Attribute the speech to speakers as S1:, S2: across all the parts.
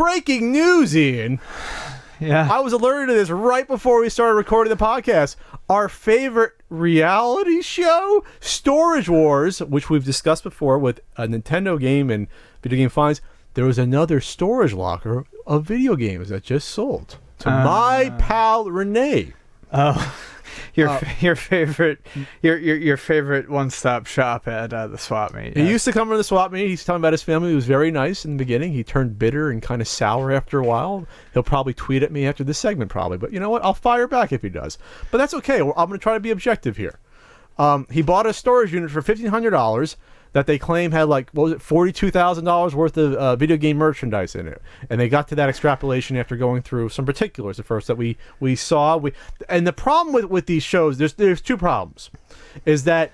S1: breaking news, Ian.
S2: Yeah.
S1: I was alerted to this right before we started recording the podcast. Our favorite reality show, Storage Wars, which we've discussed before with a Nintendo game and video game finds, there was another storage locker of video games that just sold to uh. my pal Rene.
S2: Oh, your
S1: Uh,
S2: your favorite your your, your favorite one stop shop at uh, the swap meet.
S1: He
S2: yeah.
S1: used to come to the swap meet. He's talking about his family. He was very nice in the beginning. He turned bitter and kind of sour after a while. He'll probably tweet at me after this segment, probably. But you know what? I'll fire back if he does. But that's okay. I'm going to try to be objective here. Um, he bought a storage unit for fifteen hundred dollars that they claim had like what was it forty two thousand dollars worth of uh, video game merchandise in it, and they got to that extrapolation after going through some particulars at first that we we saw. We and the problem with with these shows there's there's two problems, is that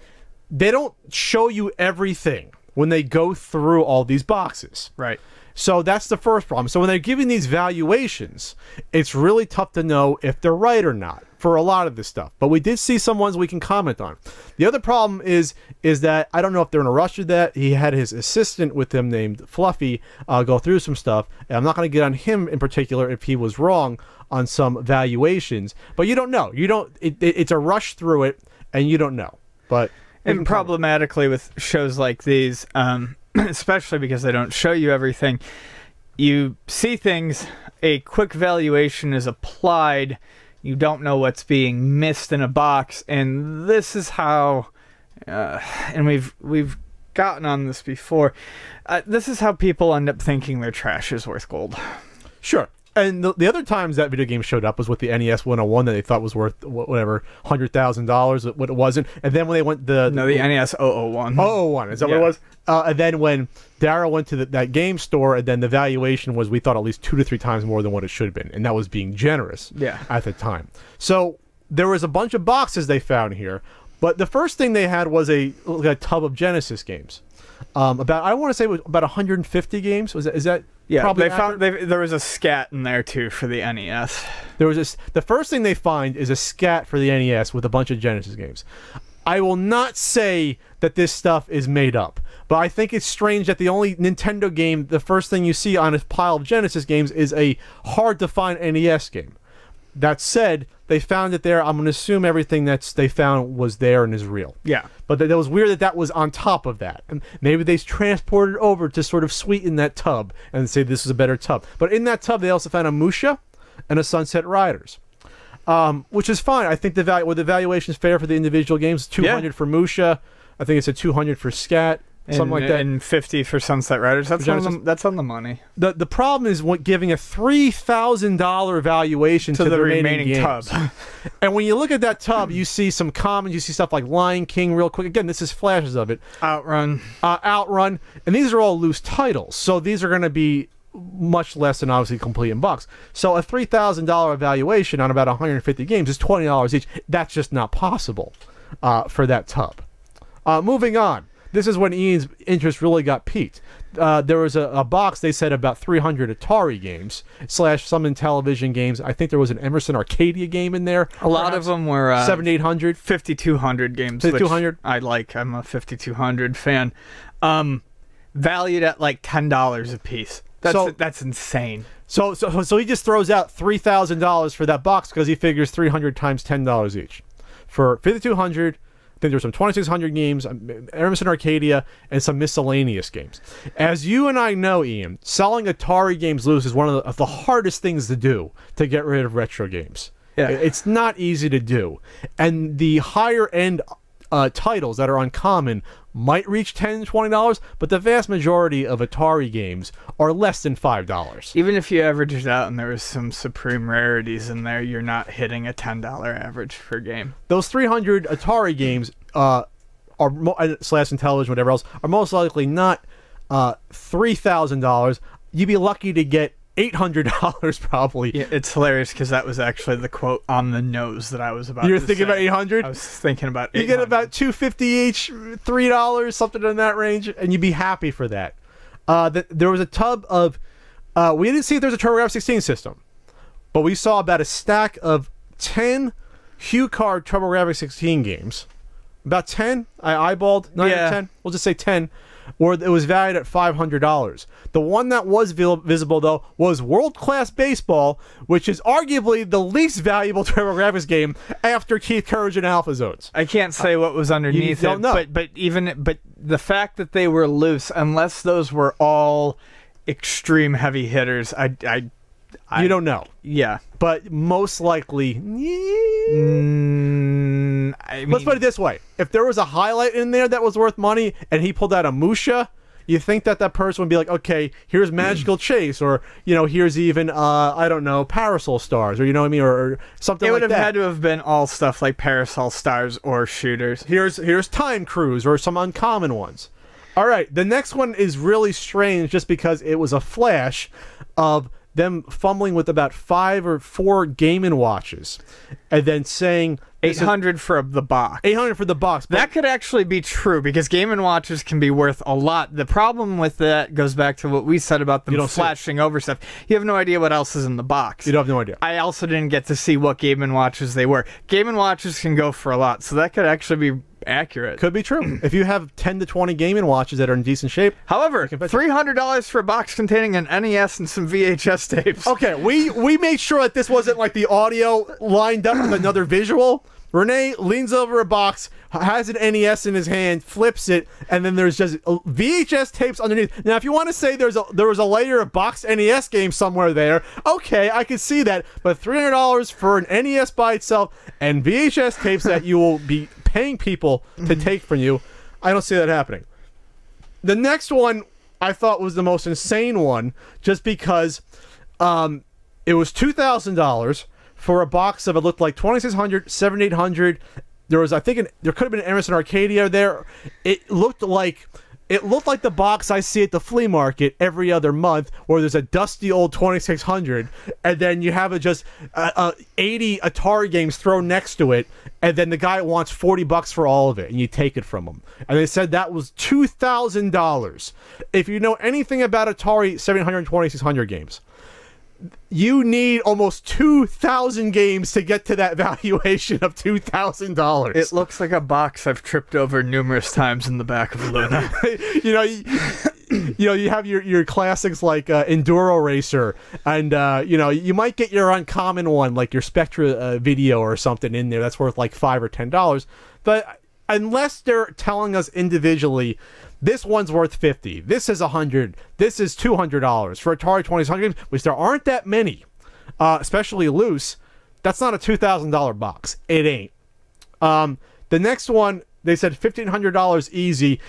S1: they don't show you everything when they go through all these boxes.
S2: right.
S1: So that's the first problem. So when they're giving these valuations, it's really tough to know if they're right or not for a lot of this stuff. But we did see some ones we can comment on. The other problem is is that I don't know if they're in a rush with that. He had his assistant with him named Fluffy uh, go through some stuff, and I'm not going to get on him in particular if he was wrong on some valuations. But you don't know. You don't. It, it, it's a rush through it, and you don't know. But
S2: And problematically with shows like these, um, especially because they don't show you everything, you see things, a quick valuation is applied, you don't know what's being missed in a box, and this is how, uh, and we've we've gotten on this before. Uh, this is how people end up thinking their trash is worth gold.
S1: Sure. And the, the other times that video game showed up was with the NES 101 that they thought was worth whatever hundred thousand dollars, what it wasn't. And then when they went the
S2: No, the E NES 001.
S1: oh one is that what it was? Uh, and then when Daryl went to the, that game store, and then the valuation was we thought at least two to three times more than what it should have been, and that was being generous.
S2: Yeah.
S1: At the time, so there was a bunch of boxes they found here, but the first thing they had was a, like a tub of Genesis games. Um, about I want to say it was about 150 games. Was that is that
S2: Yeah,
S1: probably
S2: they found they, there was a scat in there too for the NES.
S1: There was this. The first thing they find is a scat for the NES with a bunch of Genesis games. I will not say that this stuff is made up, but I think it's strange that the only Nintendo game, the first thing you see on a pile of Genesis games, is a hard to find NES game. That said, they found it there. I'm going to assume everything that's they found was there and is real.
S2: Yeah.
S1: But that, that was weird that that was on top of that. And maybe they transported over to sort of sweeten that tub and say this is a better tub. But in that tub, they also found a Musha and a Sunset Riders, um, which is fine. I think the value, well, the valuation is fair for the individual games. Two hundred for Musha. I think it's a two hundred for Scat, something
S2: and,
S1: like that.
S2: And 50 for Sunset Riders. That's, on the, that's on the money.
S1: the the problem is what giving a three thousand dollar valuation to,
S2: To the
S1: remaining,
S2: remaining
S1: games.
S2: tub.
S1: And when you look at that tub, you see some commons. You see stuff like Lion King, real quick. Again, this is flashes of it.
S2: Outrun.
S1: uh, Outrun, and these are all loose titles, so these are going to be much less than obviously complete in box. So a three thousand dollar evaluation on about 150 games is twenty dollars each. That's just not possible uh, for that tub. Uh, moving on, this is when Ian's interest really got peaked. Uh, there was a, a, box they said about 300 Atari games slash some Intellivision games. I think there was an Emerson Arcadia game in there.
S2: A lot of them were uh,
S1: 7800,
S2: 5200 games.
S1: 5200.
S2: I like. I'm a 5200 fan. Um, valued at like ten dollars a piece. That's
S1: so,
S2: that's insane.
S1: So so so he just throws out three thousand dollars for that box because he figures three hundred times ten dollars each for 5200 Think there were some 2600 games, um, Emerson Arcadia, and some miscellaneous games. As you and I know, Ian, selling Atari games loose is one of the, of the hardest things to do to get rid of retro games.
S2: Yeah.
S1: It's not easy to do. And the higher end uh, titles that are uncommon might reach $10, $20, but the vast majority of Atari games are less than $5.
S2: Even if you average it out and there was some supreme rarities in there, you're not hitting a $10 average per game.
S1: those 300 Atari games uh, are mo- uh, slash Intellivision, whatever else, are most likely not uh, three thousand dollars. You'd be lucky to get eight hundred dollars, probably.
S2: Yeah, it's hilarious because that was actually the quote on the nose that I was about. You're
S1: thinking
S2: say.
S1: about eight hundred.
S2: I was thinking about.
S1: You get about two fifty each, three dollars, something in that range, and you'd be happy for that. Uh, th- there was a tub of. Uh, we didn't see if there's a TurboGrafx 16 system, but we saw about a stack of ten HuCard TurboGrafx 16 games. About ten, I eyeballed nine
S2: Yeah.
S1: or ten. We'll just say ten. Or it was valued at five hundred dollars. The one that was visible though was World Class Baseball, which is arguably the least valuable TurboGrafx game after Keith Courage and Alpha Zones.
S2: I can't say what was underneath
S1: don't
S2: it,
S1: know.
S2: but but even but the fact that they were loose, unless those were all extreme heavy hitters, I I, I
S1: you don't know,
S2: yeah.
S1: but most likely.
S2: Mm, I mean,
S1: Let's put it this way: if there was a highlight in there that was worth money, and he pulled out a Musha, you think that that person would be like, okay, here's Magical Chase, or you know, here's even uh, I don't know, Parasol Stars, or you know what I mean, or, or something
S2: it
S1: like
S2: would have
S1: that.
S2: had to have been all stuff like Parasol Stars or shooters.
S1: here's here's Time Cruise, or some uncommon ones. All right, the next one is really strange, just because it was a flash of them fumbling with about five or four Game and Watches, and then saying
S2: Eight hundred for the box.
S1: eight hundred for the box.
S2: That could actually be true because Game and Watches can be worth a lot. The problem with that goes back to what we said about them
S1: You don't see it.
S2: flashing over stuff. You have no idea what else is in the box.
S1: you don't have no idea.
S2: I also didn't get to see what Game and Watches they were. Game and Watches can go for a lot, so that could actually be accurate.
S1: Could be true. if you have 10 to 20 Game and Watches that are in decent shape.
S2: However, three hundred dollars for a box containing an NES and some VHS tapes.
S1: Okay, we we made sure that this wasn't like the audio lined up with another visual. Rene leans over a box, has an NES in his hand, flips it, and then there's just uh, VHS tapes underneath. Now, if you want to say there's a there was a layer of box NES games somewhere there, okay, I can see that. But three hundred dollars for an NES by itself and VHS tapes that you will be paying people to take from you, I don't see that happening. The next one I thought was the most insane one, just because um, it was two thousand dollars for a box of it looked like 2600 7800 there was i think an, there could have been an emerson arcadia there. It looked like it looked like the box i see at the flea market every other month where there's a dusty old 2600 and then you have a just uh, uh, 80 atari games thrown next to it and then the guy wants 40 bucks for all of it and you take it from him. And they said that was $2000 if you know anything about atari 700 2600 games you need almost 2000 games to get to that valuation of $2000
S2: It looks like a box I've tripped over numerous times in the back of Luna.
S1: you know you, you know you have your your classics like uh, enduro racer and uh, you know you might get your uncommon one like your spectra uh, video or something in there that's worth like five or ten dollars but unless they're telling us individually this one's worth 50 this is 100 this is $200 for atari 2600 games which there aren't that many uh, especially loose that's not a $2000 box it ain't um, the next one, they said fifteen hundred dollars easy.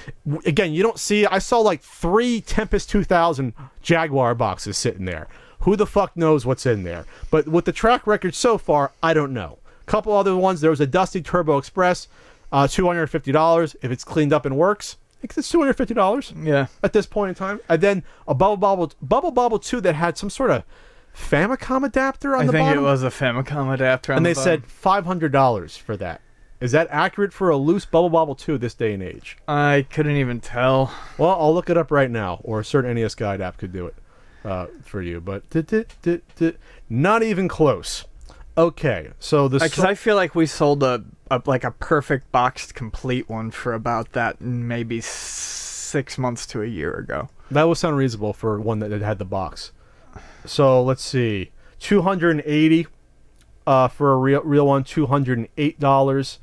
S1: Again, you don't see. I saw like three Tempest two thousand Jaguar boxes sitting there. Who the fuck knows what's in there? But with the track record so far, I don't know. A Couple other ones. There was a Dusty Turbo Express, uh, two hundred fifty dollars. If it's cleaned up and works, it's two hundred fifty dollars
S2: yeah.
S1: at this point in time. And then a Bubble Bobble Bubble Bobble two that had some sort of Famicom adapter on
S2: I
S1: the
S2: think
S1: bottom
S2: it was a Famicom adapter. on
S1: and
S2: the
S1: they
S2: bottom.
S1: said five hundred dollars for that. Is that accurate for a loose Bubble Bobble 2 this day and age?
S2: I couldn't even tell.
S1: Well, I'll look it up right now, or a certain NES Guide app could do it uh, for you, but not even close. Okay, so the
S2: Because I feel like we sold a, a like a perfect boxed complete one for about that maybe six months to a year ago.
S1: that would sound reasonable for one that had the box. So let's see, two hundred and eighty uh, for a real real one, two hundred and eight dollars.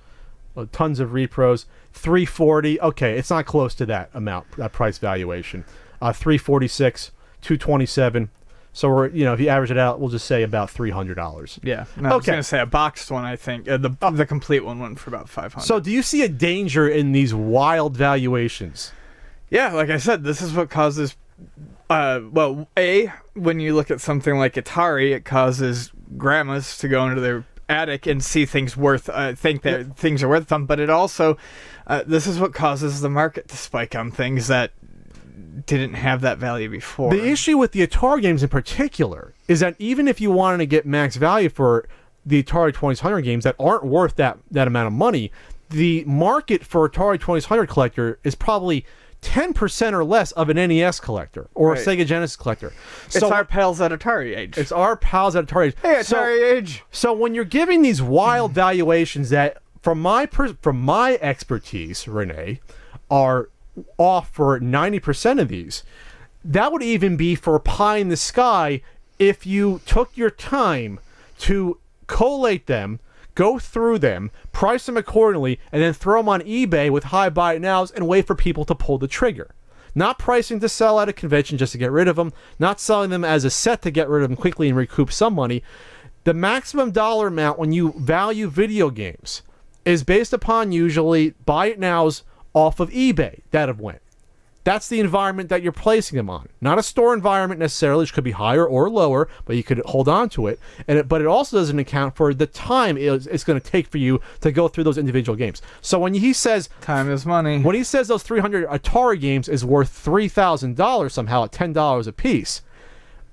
S1: Uh, tons of repros. 340. Okay, it's not close to that amount, that price valuation. Uh, 346, 227. So we're you know if you average it out, we'll just say about three hundred dollars.
S2: Yeah. No, I was
S1: Okay.
S2: gonna say a boxed one. I think uh, the the complete one went for about five hundred.
S1: So do you see a danger in these wild valuations?
S2: Yeah, like I said, this is what causes. Uh, well, a when you look at something like Atari, it causes grandmas to go into their attic and see things worth, uh, think that things are worth them. But it also, uh, this is what causes the market to spike on things that didn't have that value before.
S1: The issue with the Atari games in particular is that even if you wanted to get max value for the Atari 2600 games that aren't worth that, that amount of money, the market for Atari 2600 collector is probably 10% or less of an NES collector or
S2: Right.
S1: a Sega Genesis collector.
S2: it's
S1: so
S2: our pals at AtariAge.
S1: it's our pals at Atari. Age.
S2: Hey,
S1: So-
S2: AtariAge.
S1: So when you're giving these wild valuations that, from my per- from my expertise, Rene, are off for 90% of these. That would even be for pie in the sky if you took your time to collate them, go through them, price them accordingly, and then throw them on eBay with high buy it nows and wait for people to pull the trigger. Not pricing to sell at a convention just to get rid of them, not selling them as a set to get rid of them quickly and recoup some money. The maximum dollar amount when you value video games is based upon usually buy it nows off of eBay that have went. That's the environment that you're placing them on. Not a store environment necessarily, which could be higher or lower, but you could hold on to it. And it, but it also doesn't account for the time it's, it's going to take for you to go through those individual games. So when he says
S2: Time is money.
S1: when he says those 300 Atari games is worth $3,000 somehow at $10 a piece,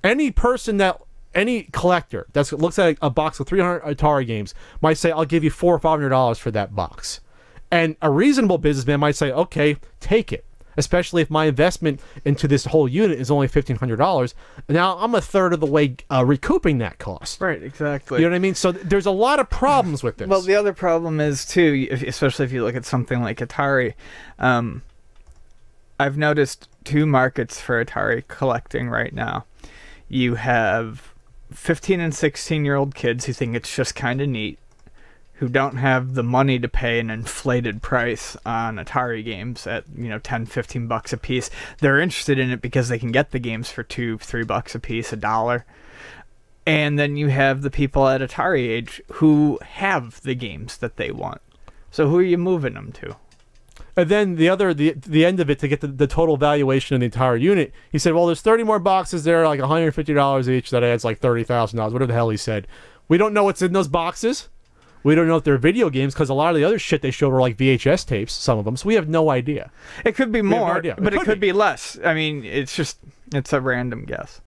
S1: any person that any collector that looks at a, a box of 300 Atari games might say, "I'll give you four or five hundred dollars for that box," and a reasonable businessman might say, "Okay, take it." Especially if my investment into this whole unit is only fifteen hundred dollars, now I'm a third of the way uh, recouping that cost.
S2: right, exactly.
S1: You know what I mean? So th- there's a lot of problems with this.
S2: Well, the other problem is too, if, especially if you look at something like Atari. Um, I've noticed two markets for Atari collecting right now. You have 15 and 16 year old kids who think it's just kind of neat, who don't have the money to pay an inflated price on Atari games at you know 10, 15 bucks a piece. They're interested in it because they can get the games for two, three bucks a piece, a dollar. And then you have the people at AtariAge who have the games that they want. So who are you moving them to?
S1: And then the other, the the end of it to get the, the total valuation of the entire unit, he said, well, there's 30 more boxes there, like $150 each. That adds like $30,000, whatever the hell he said. We don't know what's in those boxes. We don't know if they're video games because a lot of the other shit they showed were like VHS tapes, some of them. So we have no idea.
S2: It could be
S1: no
S2: more.
S1: It
S2: but it
S1: could
S2: could
S1: be.
S2: be less. I mean, it's just it's a random guess.